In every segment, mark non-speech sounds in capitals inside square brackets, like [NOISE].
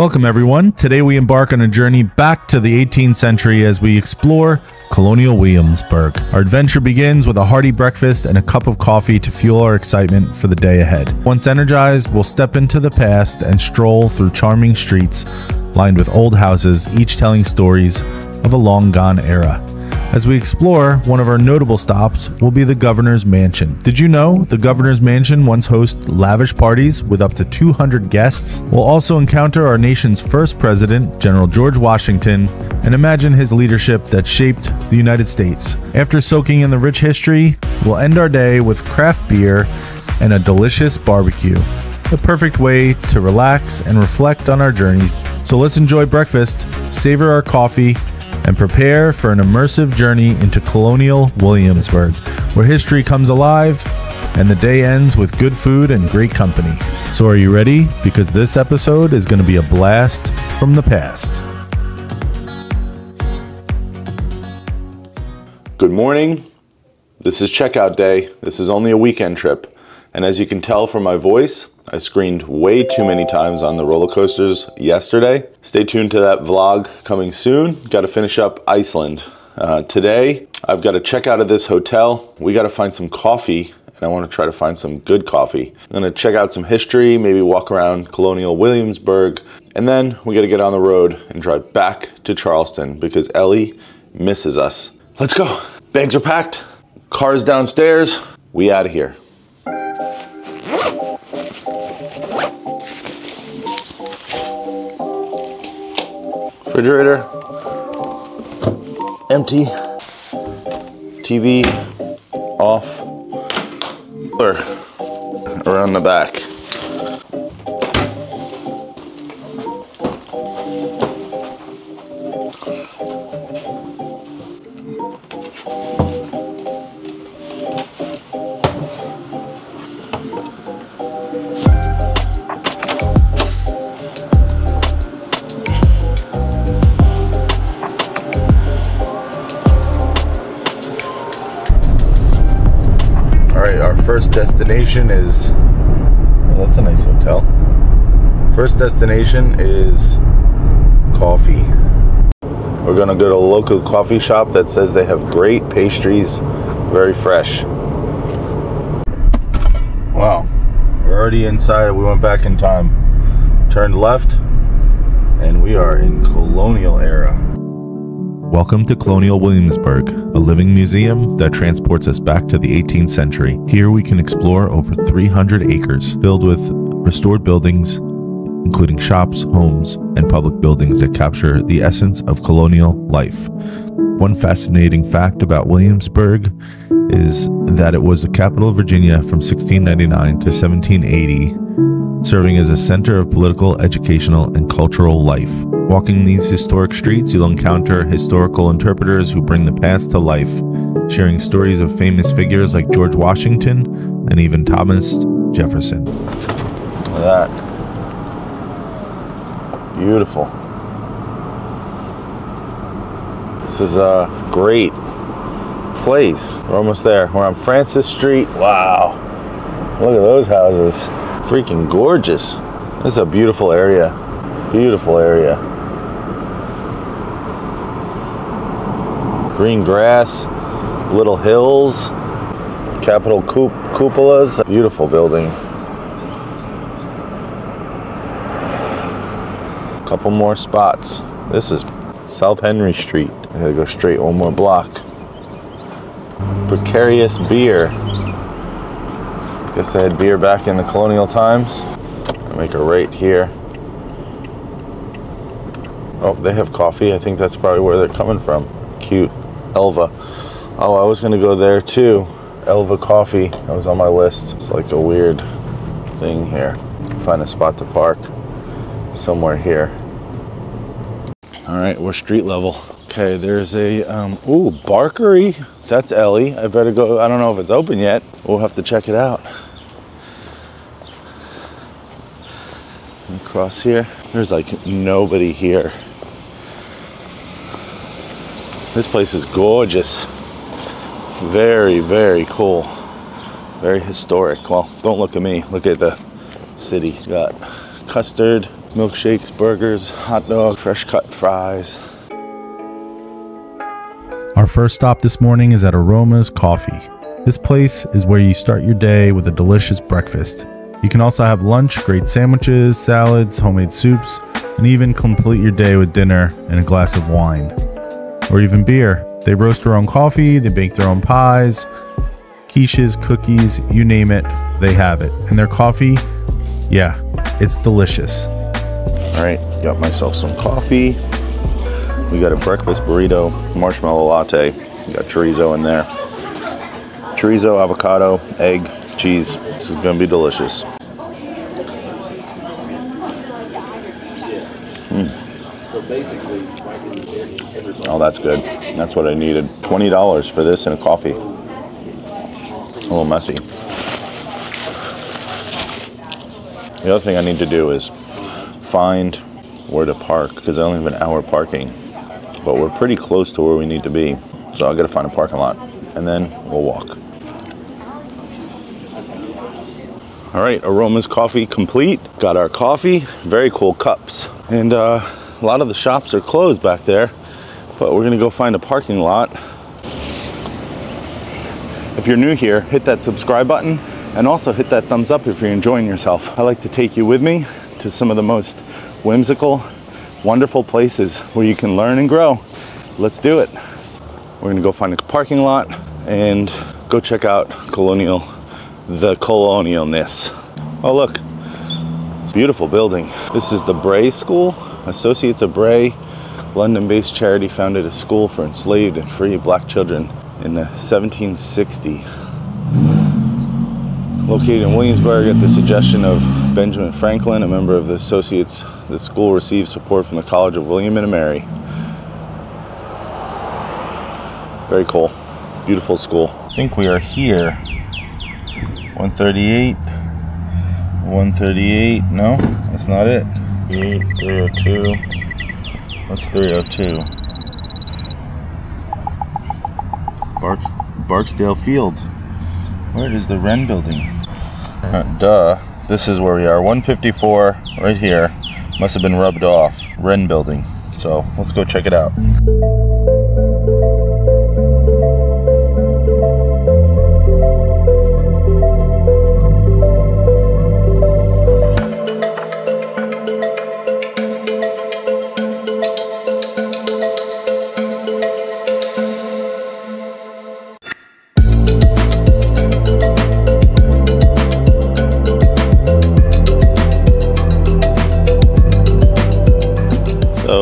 Welcome, everyone. Today we embark on a journey back to the 18th century as we explore Colonial Williamsburg. Our adventure begins with a hearty breakfast and a cup of coffee to fuel our excitement for the day ahead. Once energized, we'll step into the past and stroll through charming streets lined with old houses, each telling stories of a long gone era. As we explore, one of our notable stops will be the Governor's Mansion. Did you know the Governor's Mansion once hosted lavish parties with up to 200 guests? We'll also encounter our nation's first president, General George Washington, and imagine his leadership that shaped the United States. After soaking in the rich history, we'll end our day with craft beer and a delicious barbecue. The perfect way to relax and reflect on our journeys. So let's enjoy breakfast, savor our coffee, and prepare for an immersive journey into colonial Williamsburg, where history comes alive and the day ends with good food and great company. So, are you ready? Because this episode is going to be a blast from the past. Good morning. This is checkout day. This is only a weekend trip. And as you can tell from my voice, I screened way too many times on the roller coasters yesterday. Stay tuned to that vlog coming soon. Got to finish up Iceland. Uh, today, I've got to check out of this hotel. We got to find some coffee and I want to try to find some good coffee. I'm going to check out some history, maybe walk around Colonial Williamsburg, and then we got to get on the road and drive back to Charleston because Ellie misses us. Let's go. Bags are packed, cars downstairs. We out of here. Refrigerator. Empty. TV off. Or around the back destination is well, that's a nice hotel. First destination is coffee. We're gonna go to a local coffee shop that says they have great pastries, very fresh. Wow, we're already inside. We went back in time, turned left, and we are in colonial era. Welcome to Colonial Williamsburg, living museum that transports us back to the 18th century. Here we can explore over 300 acres filled with restored buildings, including shops, homes, and public buildings that capture the essence of colonial life. One fascinating fact about Williamsburg is that it was the capital of Virginia from 1699 to 1780 serving as a center of political, educational, and cultural life. Walking these historic streets, you'll encounter historical interpreters who bring the past to life, sharing stories of famous figures like George Washington and even Thomas Jefferson. Look at that. Beautiful. This is a great place. We're almost there. We're on Francis Street. Wow. Look at those houses freaking gorgeous. This is a beautiful area. Beautiful area. Green grass, little hills, capital cup cupolas. Beautiful building. Couple more spots. This is South Henry Street. I gotta go straight one more block. Precarious beer. Guess they had beer back in the colonial times. Make a right here. Oh, they have coffee. I think that's probably where they're coming from. Cute. Elva. Oh, I was going to go there too. Elva Coffee. That was on my list. It's like a weird thing here. Find a spot to park somewhere here. All right, we're street level. Okay, there's a, um, ooh, Barkery. That's Ellie. I better go. I don't know if it's open yet. We'll have to check it out. Across here, there's like nobody here. This place is gorgeous. Very, very cool. Very historic. Well, don't look at me. Look at the city. You got Custard milkshakes, burgers, hot dog, fresh cut fries. Our first stop this morning is at Aromas Coffee. This place is where you start your day with a delicious breakfast. You can also have lunch, great sandwiches, salads, homemade soups, and even complete your day with dinner and a glass of wine. Or even beer. They roast their own coffee, they bake their own pies, quiches, cookies, you name it, they have it. And their coffee, yeah, it's delicious. All right, got myself some coffee. We got a breakfast burrito, marshmallow latte. We got chorizo in there. Chorizo, avocado, egg, cheese. This is gonna be delicious. Mm. Oh, that's good. That's what I needed. $20 for this and a coffee. A little messy. The other thing I need to do is find where to park because I only have an hour parking, but we're pretty close to where we need to be. So I got to find a parking lot and then we'll walk. All right, Aromas Coffee complete. Got our coffee, very cool cups. And uh, a lot of the shops are closed back there, but we're gonna go find a parking lot. If you're new here, hit that subscribe button and also hit that thumbs up if you're enjoying yourself. I like to take you with me to some of the most whimsical, wonderful places where you can learn and grow. Let's do it. We're gonna go find a parking lot and go check out Colonial the colonialness. Oh, look, beautiful building. This is the Bray School. Associates of Bray, London based charity, founded a school for enslaved and free black children in 1760. Located in Williamsburg at the suggestion of Benjamin Franklin, a member of the Associates, the school received support from the College of William and Mary. Very cool. Beautiful school. I think we are here. 138 138 no? That's not it? 302 that's 302 Barks, Barksdale Field. Where is the Wren building? Uh, duh this is where we are. 154 right here. Must have been rubbed off. Wren building. So let's go check it out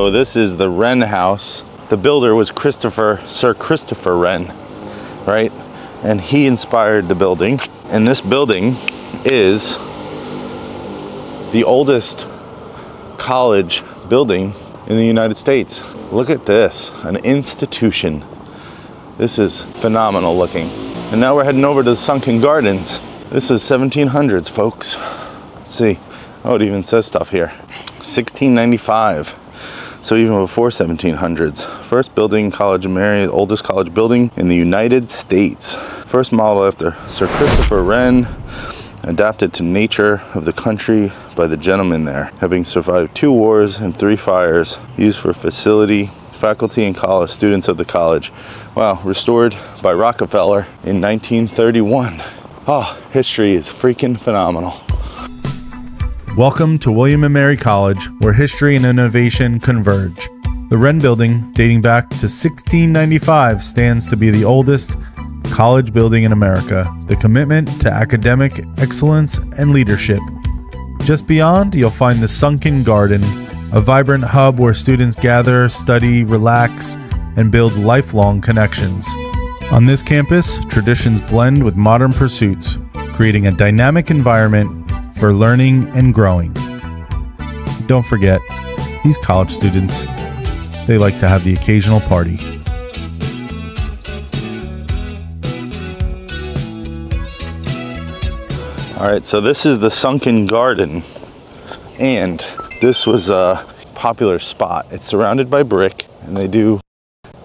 So this is the Wren House. The builder was Christopher, Sir Christopher Wren, right? And he inspired the building. And this building is the oldest college building in the United States. Look at this, an institution. This is phenomenal looking. And now we're heading over to the Sunken Gardens. This is 1700s, folks. Let's see. Oh, it even says stuff here. 1695. So even before 1700s. First building, College of Mary, oldest college building in the United States. First model after Sir Christopher Wren, adapted to nature of the country by the gentlemen there, having survived two wars and three fires, used for facility, faculty and college students of the college. Wow, restored by Rockefeller in 1931. Oh, ah, history is freaking phenomenal. Welcome to William & Mary College, where history and innovation converge. The Wren Building, dating back to 1695, stands to be the oldest college building in America. The commitment to academic excellence and leadership. Just beyond, you'll find the Sunken Garden, a vibrant hub where students gather, study, relax, and build lifelong connections. On this campus, traditions blend with modern pursuits, creating a dynamic environment for learning and growing. Don't forget, these college students, they like to have the occasional party. All right, so this is the Sunken Garden, and this was a popular spot. It's surrounded by brick, and they do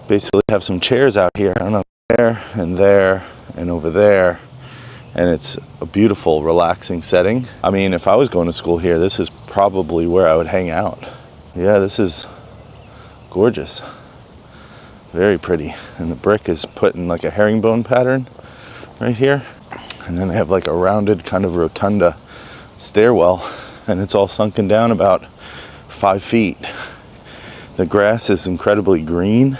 basically have some chairs out here. Don't know, there and there and over there. And it's a beautiful, relaxing setting. I mean, if I was going to school here, this is probably where I would hang out. Yeah, this is gorgeous. Very pretty. And the brick is put in like a herringbone pattern right here. And then they have like a rounded kind of rotunda stairwell, and it's all sunken down about five feet. The grass is incredibly green.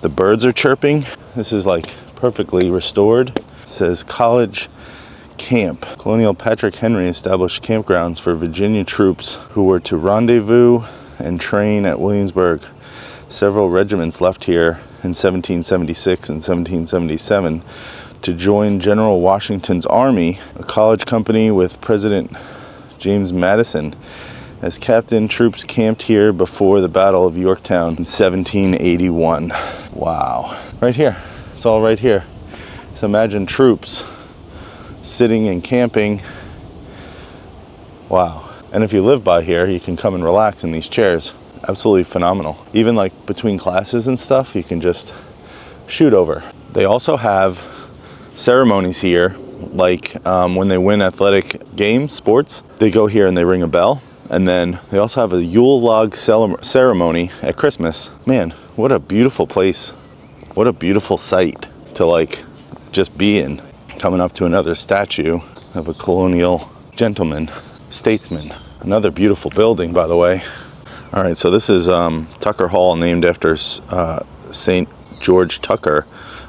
The birds are chirping. This is like perfectly restored. Says college camp. Colonial Patrick Henry established campgrounds for Virginia troops who were to rendezvous and train at Williamsburg. Several regiments left here in 1776 and 1777 to join General Washington's army, a college company with President James Madison. As captain, troops camped here before the Battle of Yorktown in 1781. Wow. Right here. It's all right here. So imagine troops sitting and camping. Wow. And if you live by here, you can come and relax in these chairs. Absolutely phenomenal. Even like between classes and stuff, you can just shoot over. They also have ceremonies here, like um, when they win athletic games, sports, they go here and they ring a bell. And then they also have a Yule log ceremony at Christmas. Man, what a beautiful place. What a beautiful sight to like just being. Coming up to another statue of a colonial gentleman, statesman. Another beautiful building, by the way. All right, so this is um, Tucker Hall, named after uh, St. George Tucker,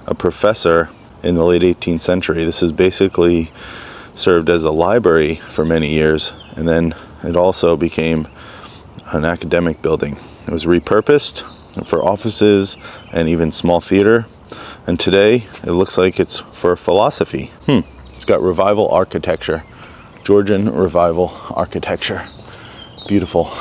a professor in the late 18th century. This is basically served as a library for many years, and then it also became an academic building. It was repurposed for offices and even small theater, and today it looks like it's for philosophy. Hmm. It's got revival architecture, Georgian revival architecture. Beautiful.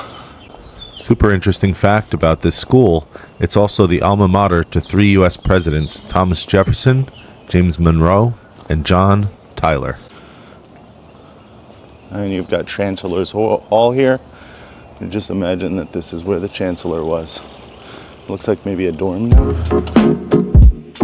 Super interesting fact about this school it's also the alma mater to three U.S. presidents Thomas Jefferson, James Monroe, and John Tyler. And you've got Chancellor's Hall here. You just imagine that this is where the Chancellor was. Looks like maybe a dorm now.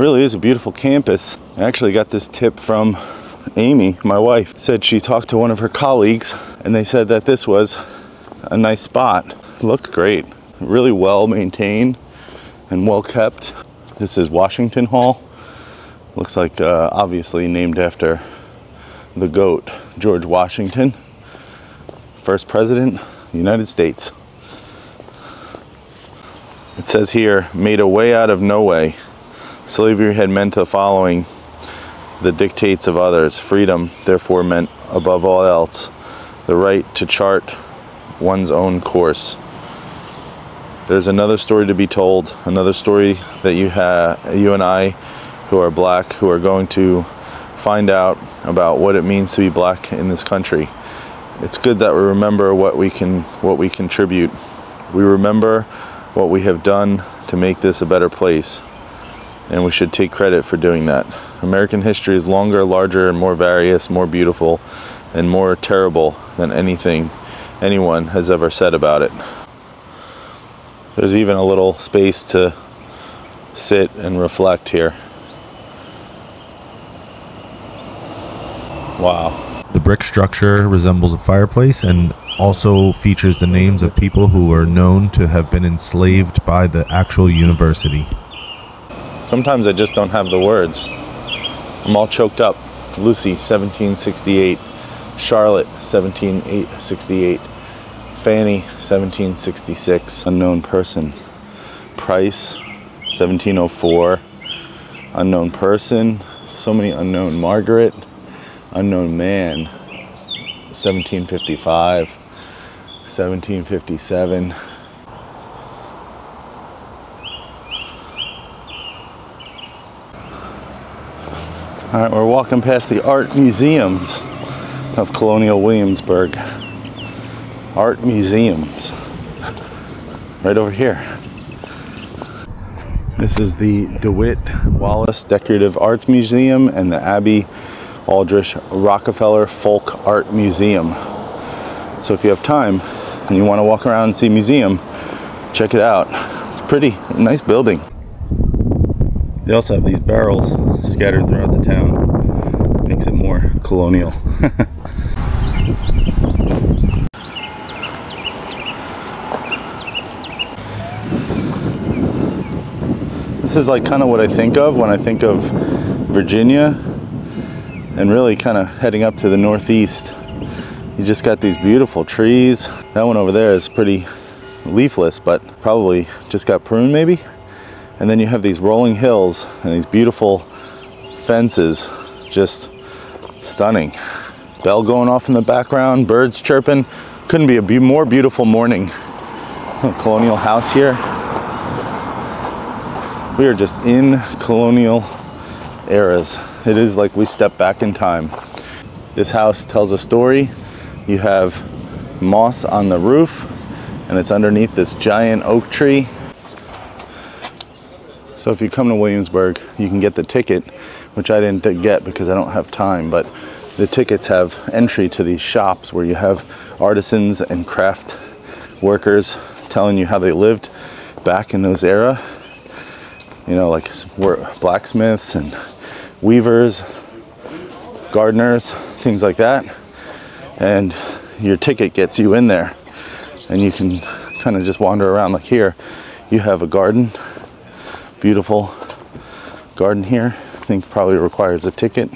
really is a beautiful campus. I actually got this tip from Amy my wife. Said she talked to one of her colleagues and they said that this was a nice spot. It looked great. Really well maintained and well kept. This is Washington Hall. Looks like uh, obviously named after the goat George Washington first president United States. It says here, made a way out of no way. Slavery had meant the following the dictates of others. Freedom, therefore, meant above all else the right to chart one's own course. There's another story to be told, another story that you have, you and I, who are black, who are going to find out about what it means to be black in this country. It's good that we remember what we can, what we contribute. We remember what we have done to make this a better place, and we should take credit for doing that. American history is longer, larger, and more various, more beautiful, and more terrible than anything anyone has ever said about it. There's even a little space to sit and reflect here. Wow. The brick structure resembles a fireplace and also features the names of people who were known to have been enslaved by the actual university. Sometimes I just don't have the words. I'm all choked up. Lucy, 1768. Charlotte, 1768. Fanny, 1766. Unknown person. Price, 1704. Unknown person. So many unknown. Margaret, unknown man, 1755. 1757. All right, we're walking past the art museums. of Colonial Williamsburg. Art museums. Right over here. This is the DeWitt Wallace Decorative Arts Museum and the Abby Aldrich Rockefeller Folk Art Museum. So if you have time and you want to walk around and see a museum, check it out. It's pretty nice building. They also have these barrels scattered throughout the town. Makes it more colonial. [LAUGHS] this is like kind of what I think of when I think of Virginia and really kind of heading up to the northeast. You just got these beautiful trees. That one over there is pretty leafless, but probably just got pruned maybe. And then you have these rolling hills and these beautiful fences, just stunning. Bell going off in the background, birds chirping. Couldn't be a be more beautiful morning. A colonial house here. We are just in colonial eras. It is like we step back in time. This house tells a story. You have moss on the roof and it's underneath this giant oak tree. So if you come to Williamsburg, you can get the ticket, which I didn't get because I don't have time, but the tickets have entry to these shops where you have artisans and craft workers telling you how they lived back in those era. You know, like blacksmiths and weavers, gardeners, things like that. And your ticket gets you in there and you can kind of just wander around like here. You have a garden, beautiful garden here. I think probably requires a ticket.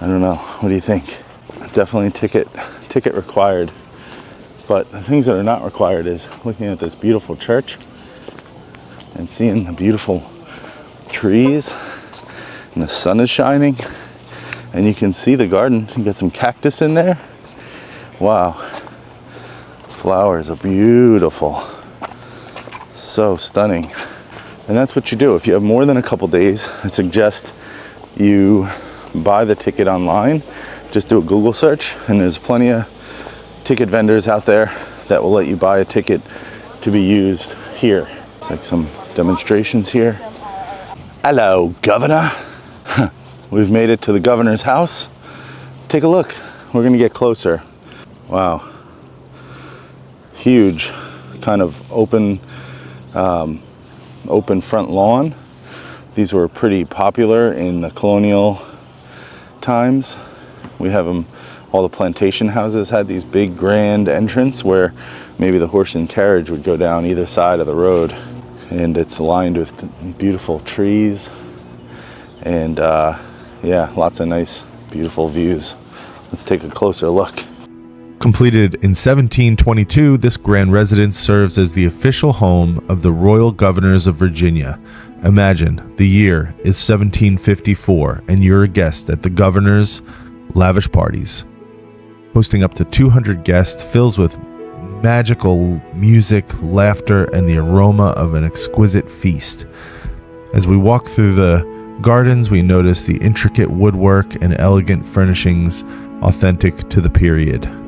I don't know. What do you think? Definitely ticket ticket required. But the things that are not required is looking at this beautiful church and seeing the beautiful trees and the sun is shining and you can see the garden. You got some cactus in there. Wow. Flowers are beautiful. So stunning. And that's what you do. If you have more than a couple days, I suggest you buy the ticket online. Just do a Google search and there's plenty of ticket vendors out there that will let you buy a ticket to be used here. It's like some demonstrations here. Hello, Governor. [LAUGHS] We've made it to the governor's house. Take a look. We're gonna get closer. Wow. Huge kind of open, um, open front lawn. These were pretty popular in the colonial times. We have them, all the plantation houses had these big grand entrance where maybe the horse and carriage would go down either side of the road. And it's lined with beautiful trees and uh, yeah, lots of nice, beautiful views. Let's take a closer look. Completed in 1722, this grand residence serves as the official home of the Royal Governors of Virginia. Imagine the year is 1754 and you're a guest at the governor's lavish parties. Hosting up to 200 guests fills with magical music, laughter, and the aroma of an exquisite feast. As we walk through the gardens, we notice the intricate woodwork and elegant furnishings authentic to the period.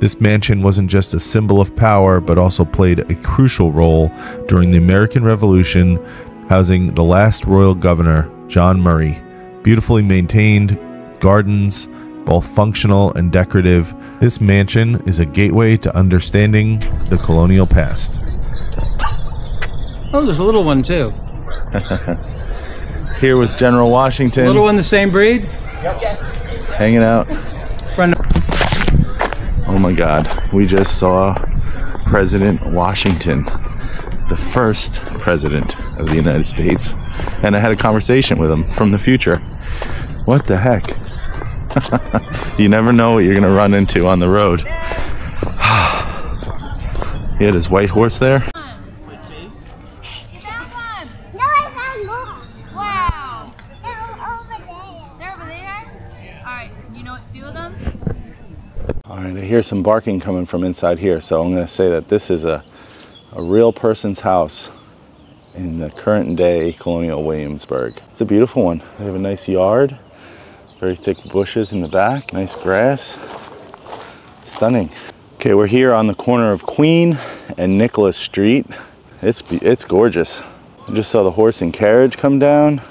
This mansion wasn't just a symbol of power, but also played a crucial role during the American Revolution, housing the last royal governor, John Murray. Beautifully maintained, gardens, both functional and decorative, this mansion is a gateway to understanding the colonial past. Oh, there's a little one too. [LAUGHS] Here with General Washington. Little one, the same breed. Yep. Yes. Hanging out. Friend. Oh my God! We just saw President Washington, the first president of the United States, and I had a conversation with him from the future. What the heck? [LAUGHS] you never know what you're gonna run into on the road. [SIGHS] he had his white horse there. All right, I hear some barking coming from inside here, so I'm to say that this is a, a real person's house in the current day colonial Williamsburg. It's a beautiful one. They have a nice yard, very thick bushes in the back, nice grass. Stunning. Okay, we're here on the corner of Queen and Nicholas Street. It's it's gorgeous. I just saw the horse and carriage come down.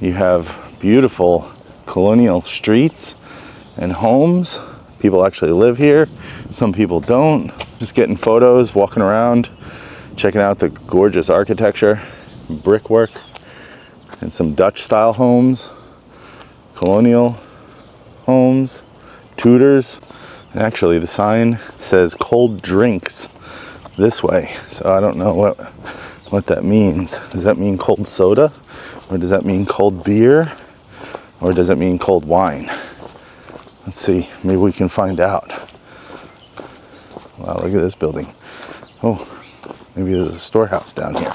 You have beautiful colonial streets and homes. People actually live here. Some people don't. Just getting photos, walking around, checking out the gorgeous architecture, brickwork, and some Dutch style homes, colonial homes, Tudors. And actually, the sign says cold drinks this way. So I don't know what what that means. Does that mean cold soda? Or does that mean cold beer? Or does it mean cold wine? Let's see, maybe we can find out. Wow, look at this building. Oh, maybe there's a storehouse down here.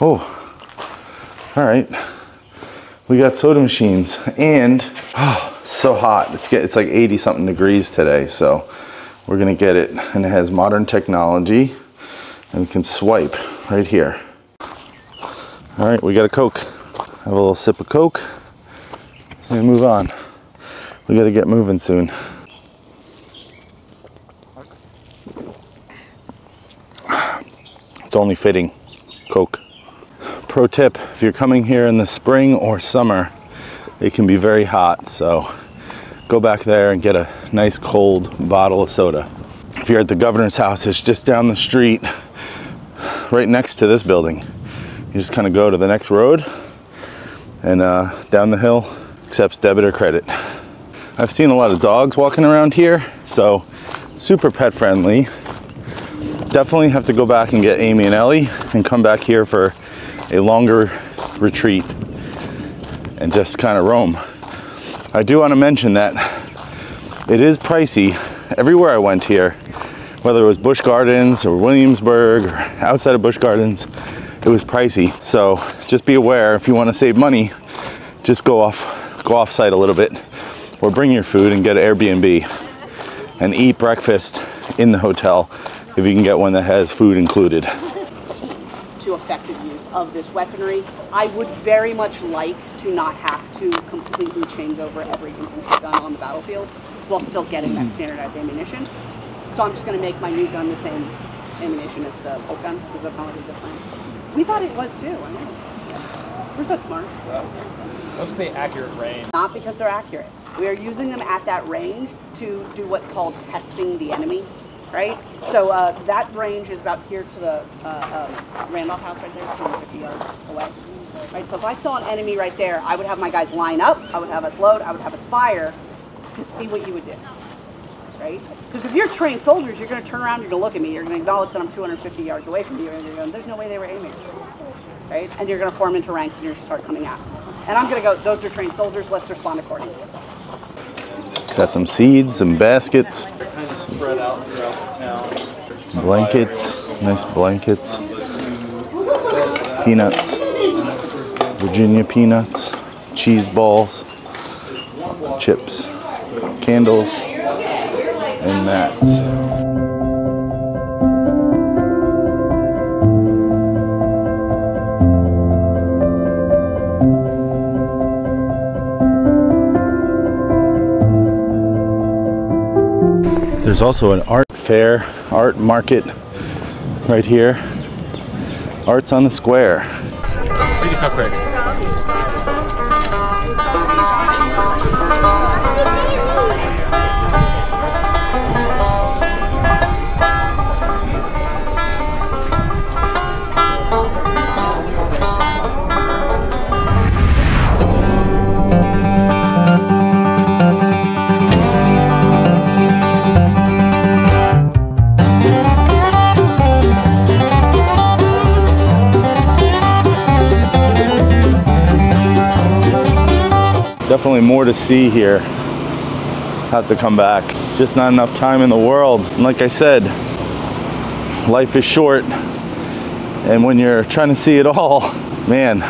Oh, all right. We got soda machines and oh, so hot. It's get, it's like 80 something degrees today, so we're gonna get it. And it has modern technology and we can swipe right here. All right, we got a Coke. Have a little sip of Coke and move on. We gotta get moving soon. It's only fitting. Coke. Pro tip, if you're coming here in the spring or summer, it can be very hot, so go back there and get a nice cold bottle of soda. If you're at the governor's house, it's just down the street, right next to this building. You just kind of go to the next road and uh, down the hill, accepts debit or credit. I've seen a lot of dogs walking around here, so super pet friendly. Definitely have to go back and get Amy and Ellie and come back here for a longer retreat and just kind of roam. I do want to mention that it is pricey everywhere I went here, whether it was Busch Gardens or Williamsburg or outside of Busch Gardens, it was pricey. So just be aware if you want to save money, just go off go off site a little bit or bring your food and get an Airbnb and eat breakfast in the hotel if you can get one that has food included. to effective use of this weaponry. I would very much like to not have to completely change over every infantry gun on the battlefield while still getting that standardized ammunition. So I'm just going to make my new gun the same ammunition as the old gun because that's not like a good plan. We thought it was too. I know. We're so smart. What's the accurate range? Not because they're accurate. We are using them at that range to do what's called testing the enemy, right? So uh, that range is about here to the uh, uh, Randolph House right there, 250 yards away. Right. So if I saw an enemy right there, I would have my guys line up. I would have us load. I would have us fire to see what you would do. Right? Because if you're trained soldiers, you're going to turn around. You're going to look at me. You're going to acknowledge that I'm 250 yards away from you, and you're going, "There's no way they were aiming." Right? And you're going to form into ranks, and you're going to start coming out. And I'm going to go. Those are trained soldiers. Let's respond accordingly. Got some seeds, some baskets, town. blankets, nice blankets, peanuts, Virginia peanuts, cheese balls, chips, candles, and mats. There's also an art fair, art market right here. Art's on the square. Definitely more to see here. Have to come back. Just not enough time in the world. And like I said, life is short. And when you're trying to see it all, [LAUGHS] man,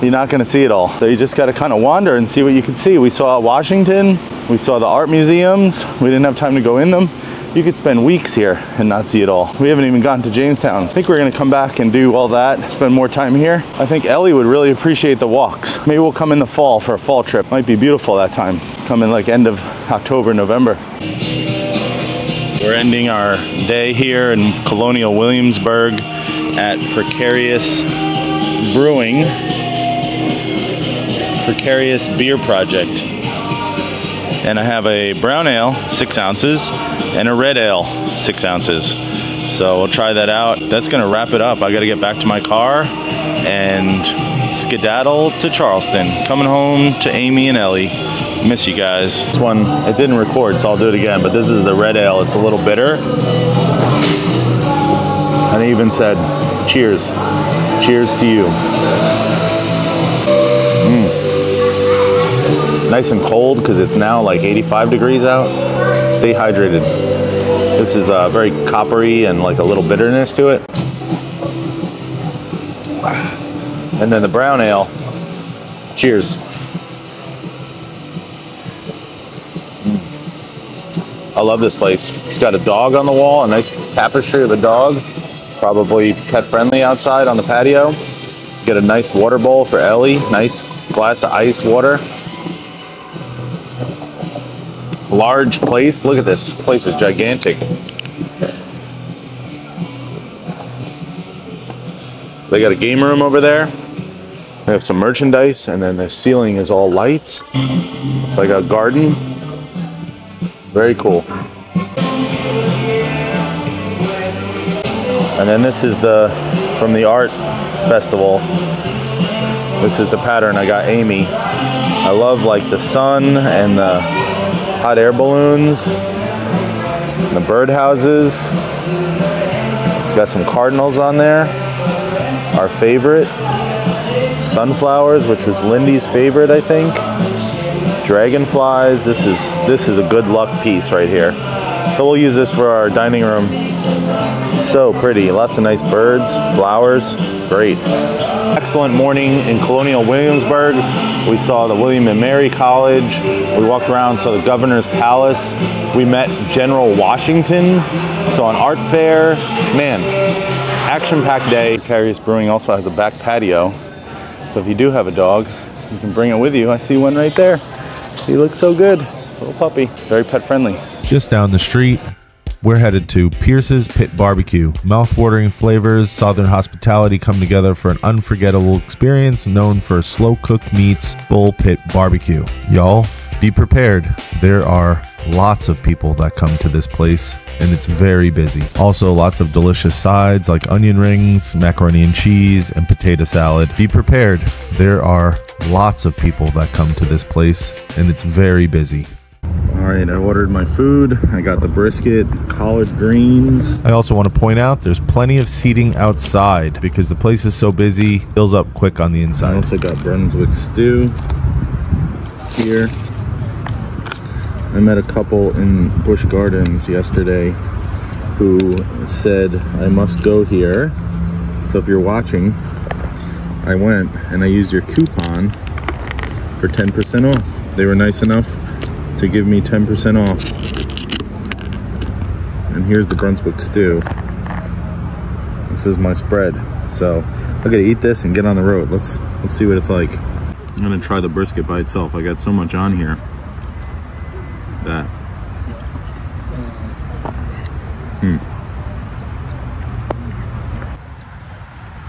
you're not going to see it all. So you just got to kind of wander and see what you can see. We saw Washington, we saw the art museums. We didn't have time to go in them. You could spend weeks here and not see it all. We haven't even gotten to Jamestown. I think we're gonna come back and do all that, spend more time here. I think Ellie would really appreciate the walks. Maybe we'll come in the fall for a fall trip. Might be beautiful that time. Come in like end of October, November. We're ending our day here in Colonial Williamsburg at Precarious Brewing, Precarious Beer Project. And I have a brown ale, six ounces, and a red ale, six ounces. So we'll try that out. That's gonna wrap it up. I gotta get back to my car and skedaddle to Charleston. Coming home to Amy and Ellie. Miss you guys. This one, it didn't record, so I'll do it again. But this is the red ale. It's a little bitter. And it even said, cheers. Cheers to you. Nice and cold because it's now like 85 degrees out. Stay hydrated. This is uh, very coppery and like a little bitterness to it. And then the brown ale. Cheers. I love this place. It's got a dog on the wall, a nice tapestry of a dog. Probably pet friendly outside on the patio. Get a nice water bowl for Ellie. Nice glass of ice water. Large place. Look at this. place is gigantic. They got a game room over there. They have some merchandise, and then the ceiling is all lights. It's like a garden. Very cool. And then this is the from the art festival. This is the pattern I got Amy. I love like the sun and the hot air balloons, the birdhouses. It's got some cardinals on there. Our favorite, sunflowers, which was Lindy's favorite, I think dragonflies. This is this is a good luck piece right here. So we'll use this for our dining room. So pretty. Lots of nice birds, flowers. Great. Excellent morning in Colonial Williamsburg. We saw the William and Mary College. We walked around, saw the Governor's Palace. We met General Washington. Saw an art fair. Man, action-packed day. Carious Brewing also has a back patio. So if you do have a dog, you can bring it with you. I see one right there. He looks so good. Little puppy. Very pet friendly. Just down the street, we're headed to Pierce's Pit Barbecue. Mouth-watering flavors, southern hospitality come together for an unforgettable experience known for slow-cooked meats, Bull Pit Barbecue. Y'all, be prepared. There are lots of people that come to this place and it's very busy. Also, lots of delicious sides like onion rings, macaroni and cheese, and potato salad. Be prepared. There are lots of people that come to this place and it's very busy. All right, I ordered my food. I got the brisket, collard greens. I also want to point out there's plenty of seating outside because the place is so busy, fills up quick on the inside. I also got Brunswick stew here. I met a couple in Busch Gardens yesterday who said I must go here. So if you're watching, I went and I used your coupon for 10% off. They were nice enough to give me 10% off. And here's the Brunswick stew. This is my spread. So I gotta eat this and get on the road. Let's let's see what it's like. I'm gonna try the brisket by itself. I got so much on here that. Hmm.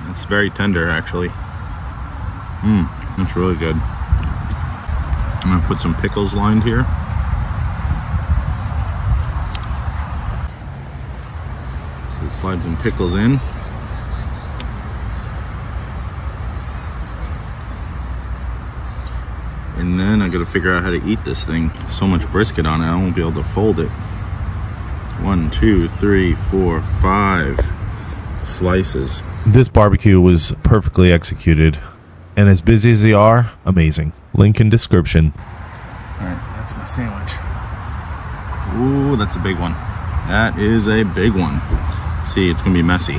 It's very tender actually. Mmm, that's really good. I'm gonna put some pickles lined here. So slide some pickles in. And then I gotta figure out how to eat this thing. So much brisket on it, I won't be able to fold it. One, two, three, four, five slices. This barbecue was perfectly executed and as busy as they are, amazing. Link in description. All right, that's my sandwich. Ooh, that's a big one. That is a big one. See, it's gonna be messy.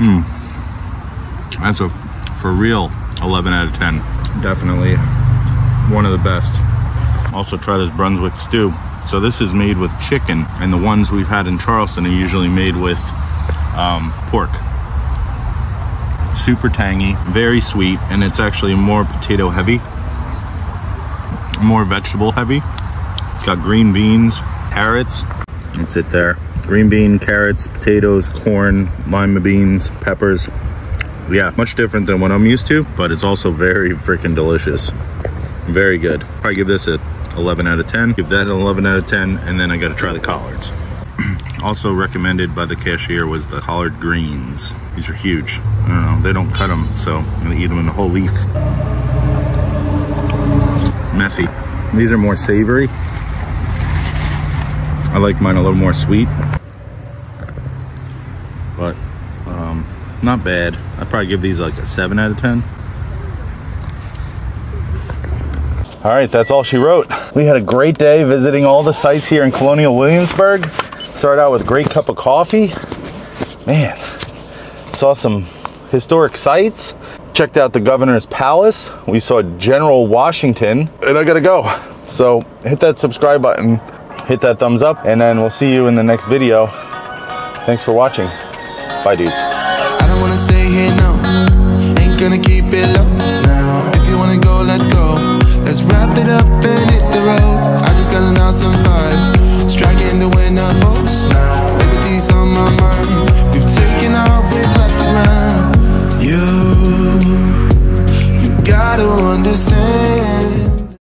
Hmm. That's a for real 11 out of 10. Definitely one of the best. Also try this Brunswick stew. So this is made with chicken, and the ones we've had in Charleston are usually made with um, pork super tangy, very sweet, and it's actually more potato heavy, more vegetable heavy. It's got green beans, carrots. That's it there. Green bean, carrots, potatoes, corn, lima beans, peppers. Yeah, much different than what I'm used to, but it's also very freaking delicious. Very good. Probably give this a 11 out of 10. Give that an 11 out of 10, and then I got to try the collards. Also recommended by the cashier was the collard greens. These are huge. I don't know, they don't cut them, so I'm gonna eat them in the whole leaf. Messy. These are more savory. I like mine a little more sweet. But, um, not bad. I'd probably give these like a 7 out of 10. All right, that's all she wrote. We had a great day visiting all the sites here in Colonial Williamsburg. Start out with a great cup of coffee. Man, saw some historic sites. Checked out the governor's palace. We saw General Washington. And I gotta go. So hit that subscribe button, hit that thumbs up, and then we'll see you in the next video. Thanks for watching. Bye, dudes. I don't wanna here no. Ain't gonna keep it low now. If you wanna go, let's go. Let's wrap it up and hit the road. I just got an awesome vibe. Striking the wind up. You've taken You, you gotta understand.